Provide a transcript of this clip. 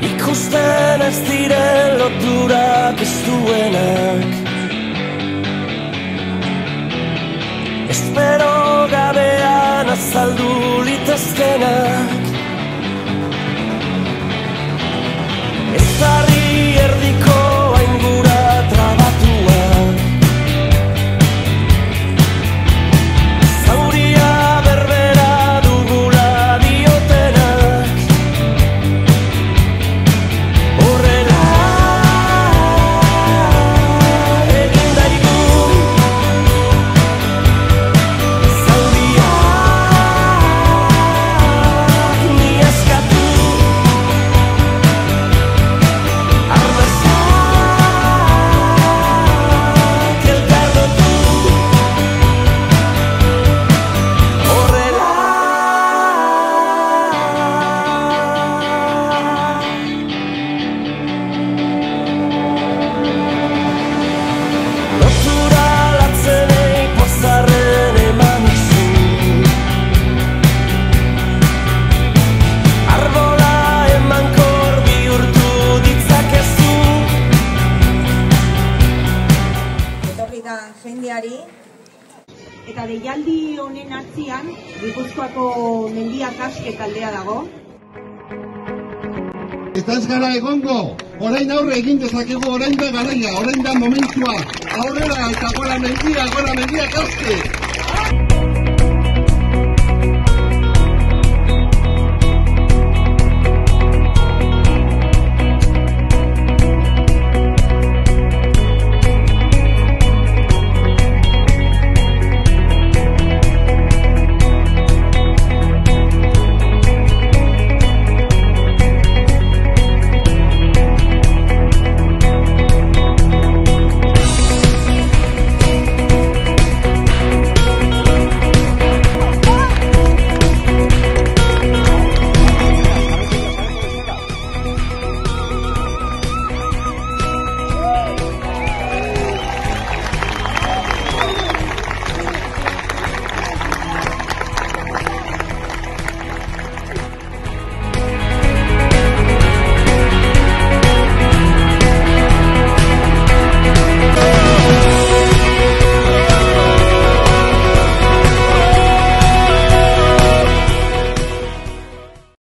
ikusten ez diren loturak ez duenak. Espero gabean azaldu litezkenak da jendeari eta deialdi honen atzian Gipuzkoako mendiak aske taldea dago. Eta ez gara egongo, orain aurre egin dezakegu, orain da garaia, orain da momentua, aurrera eta gora mendia, gora mendia kaste.